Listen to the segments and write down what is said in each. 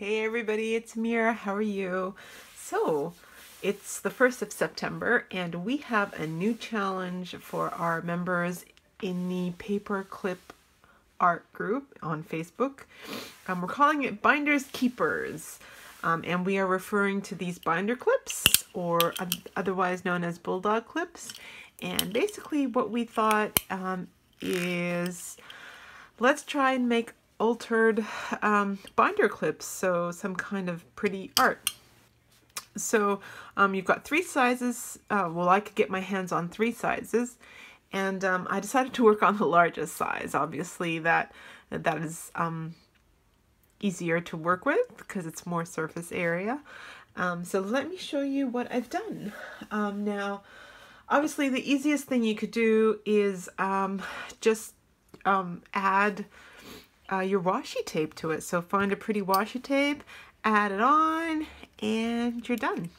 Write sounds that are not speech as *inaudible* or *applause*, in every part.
Hey everybody, it's Amira. How are you? So, it's the 1st of September and we have a new challenge for our members in the paperclip art group on Facebook. Um, we're calling it Binders Keepers. Um, and we are referring to these binder clips or otherwise known as bulldog clips. And basically what we thought um, is let's try and make altered um, binder clips, so some kind of pretty art. So um, you've got three sizes. Uh, well, I could get my hands on three sizes. And um, I decided to work on the largest size. Obviously, that that is um, easier to work with because it's more surface area. Um, so let me show you what I've done. Um, now, obviously, the easiest thing you could do is just add uh, your washi tape to it. So find a pretty washi tape, add it on, and you're done.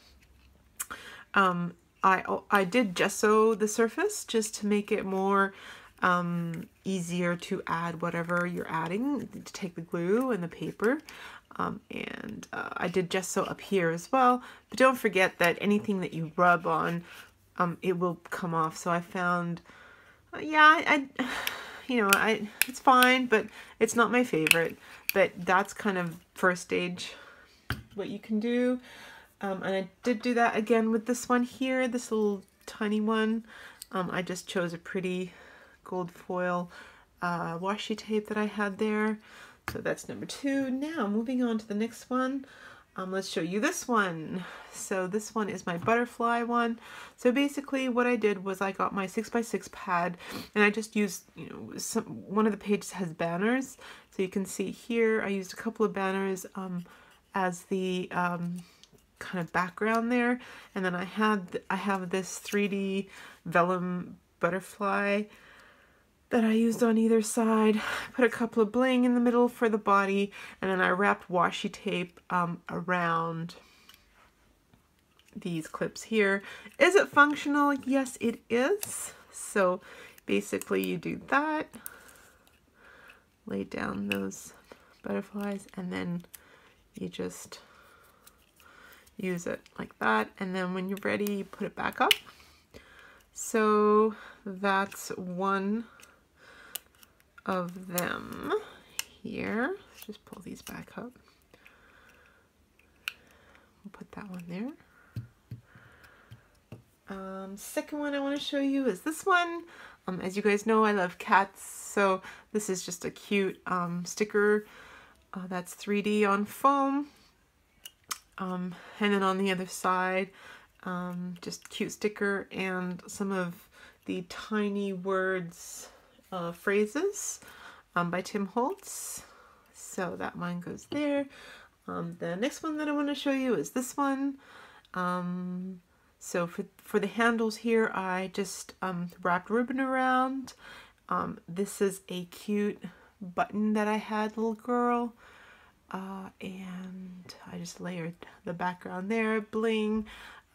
Um, I, I did gesso the surface just to make it more um, easier to add whatever you're adding, to take the glue and the paper. Um, and uh, I did gesso up here as well, but don't forget that anything that you rub on, um, it will come off. So I found, uh, yeah, I, I you know, I it's fine, but it's not my favorite. But that's kind of first stage what you can do. Um, and I did do that again with this one here, this little tiny one. Um, I just chose a pretty gold foil uh, washi tape that I had there. So that's number two. Now moving on to the next one. Um, let's show you this one. So this one is my butterfly one. So basically what I did was I got my 6x6 pad and I just used, you know, some, one of the pages has banners. So you can see here I used a couple of banners um, as the um, kind of background there. And then I had I have this 3D vellum butterfly that I used on either side. Put a couple of bling in the middle for the body, and then I wrapped washi tape um, around these clips here. Is it functional? Yes, it is. So basically you do that, lay down those butterflies, and then you just use it like that. And then when you're ready, you put it back up. So that's one of them here. Let's just pull these back up. We'll put that one there. Um, second one I want to show you is this one. Um, as you guys know, I love cats, so this is just a cute um, sticker uh, that's 3D on foam. Um, and then on the other side, um, just cute sticker and some of the tiny words uh, phrases um, by Tim Holtz. So that one goes there. Um, the next one that I want to show you is this one. Um, so for, for the handles here, I just um, wrapped ribbon around. Um, this is a cute button that I had, little girl. Uh, and I just layered the background there, bling,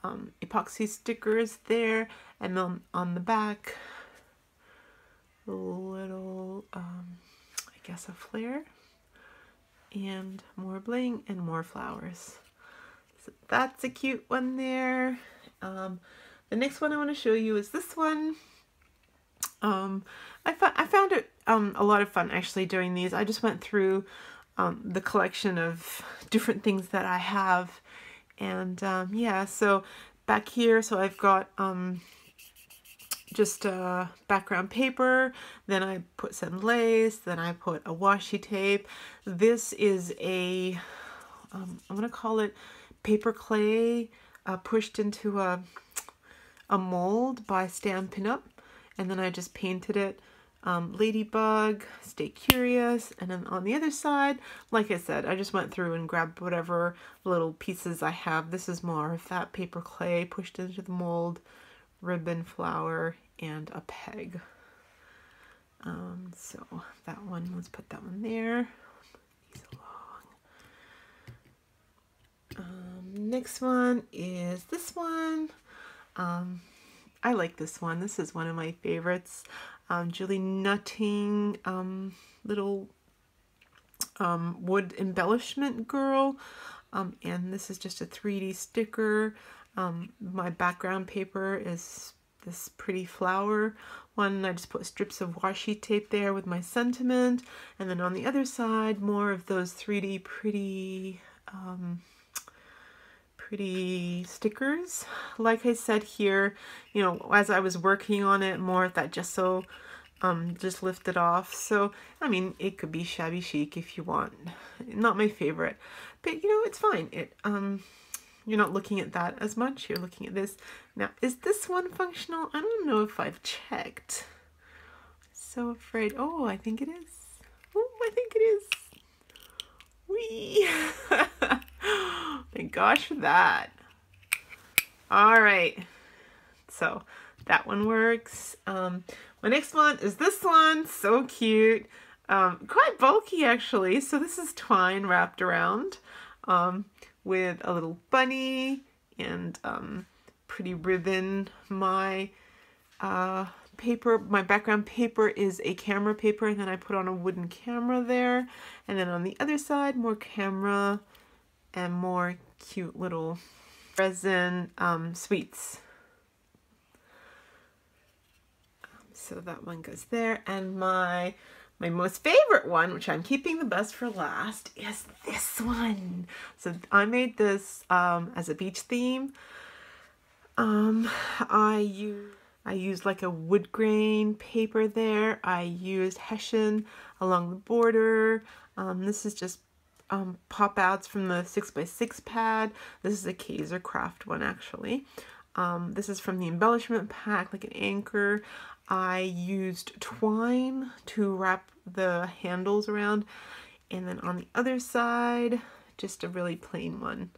um, epoxy stickers there, and then on the back, little, um, I guess a flare and more bling and more flowers. So that's a cute one there. Um, the next one I want to show you is this one. Um, I, I found it um, a lot of fun actually doing these. I just went through um, the collection of different things that I have and um, yeah so back here so I've got um, just a background paper, then I put some lace, then I put a washi tape. This is a, um, I'm to call it paper clay uh, pushed into a, a mold by Stampin' Up. And then I just painted it um, Ladybug, Stay Curious, and then on the other side, like I said, I just went through and grabbed whatever little pieces I have. This is more of that paper clay pushed into the mold, ribbon flower, and a peg. Um, so that one, let's put that one there. Um, next one is this one. Um, I like this one. This is one of my favorites. Um, Julie Nutting um, little um, wood embellishment girl. Um, and this is just a 3D sticker. Um, my background paper is this pretty flower one. I just put strips of washi tape there with my sentiment. And then on the other side, more of those 3D pretty, um, pretty stickers. Like I said here, you know, as I was working on it, more of that gesso um, just lifted off. So, I mean, it could be shabby chic if you want. Not my favorite, but you know, it's fine. It, um, you're not looking at that as much. You're looking at this. Now, is this one functional? I don't know if I've checked. So afraid. Oh, I think it is. Oh, I think it is. Wee. *laughs* Thank gosh for that. All right. So that one works. Um, my next one is this one. So cute. Um, quite bulky actually. So this is twine wrapped around um, with a little bunny and um, pretty ribbon. My uh, paper, my background paper is a camera paper and then I put on a wooden camera there. And then on the other side, more camera and more cute little resin um, sweets. So that one goes there. And my my most favorite one, which I'm keeping the best for last, is this one. So I made this um, as a beach theme. Um, I use I used like a wood grain paper there. I used Hessian along the border. Um, this is just um, pop outs from the 6x6 pad. This is a Kaiser Craft one actually. Um, this is from the embellishment pack, like an anchor. I used twine to wrap the handles around. And then on the other side, just a really plain one.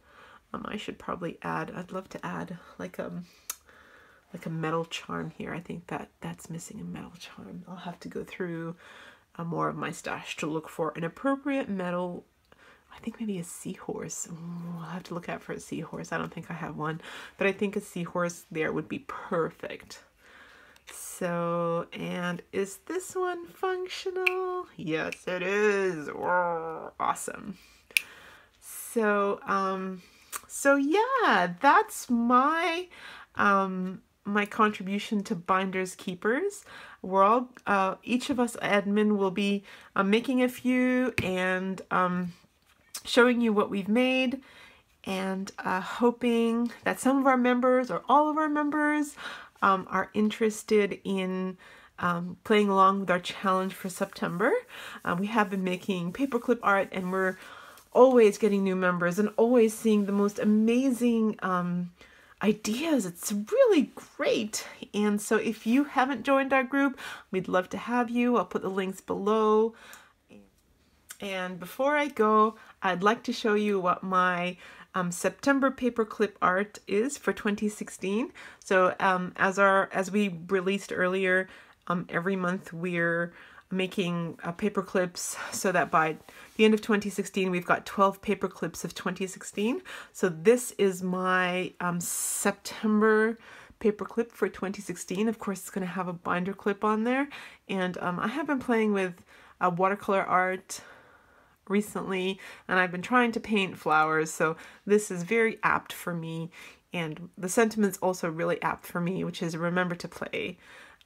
Um, I should probably add, I'd love to add like a, um, like a metal charm here. I think that that's missing a metal charm. I'll have to go through uh, more of my stash to look for an appropriate metal I think maybe a seahorse. Ooh, I'll have to look out for a seahorse. I don't think I have one, but I think a seahorse there would be perfect. So, and is this one functional? Yes, it is. Whoa, awesome. So, um, so yeah, that's my, um, my contribution to Binders Keepers. We're all, uh, each of us admin will be uh, making a few and um, showing you what we've made and uh, hoping that some of our members or all of our members um, are interested in um, playing along with our challenge for September. Um, we have been making paperclip art and we're always getting new members and always seeing the most amazing um, ideas. It's really great. And so if you haven't joined our group, we'd love to have you. I'll put the links below. And before I go, I'd like to show you what my um, September paperclip art is for 2016. So um, as our as we released earlier, um, every month we're making uh, paper clips so that by the end of 2016 we've got 12 paper clips of 2016. So this is my um, September paper clip for 2016. Of course, it's going to have a binder clip on there. And um, I have been playing with uh, watercolor art, recently and I've been trying to paint flowers so this is very apt for me and the sentiment's also really apt for me which is remember to play.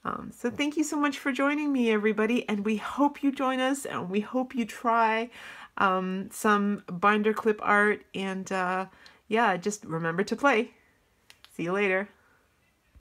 Um, so thank you so much for joining me everybody and we hope you join us and we hope you try um, some binder clip art and uh, yeah just remember to play. See you later.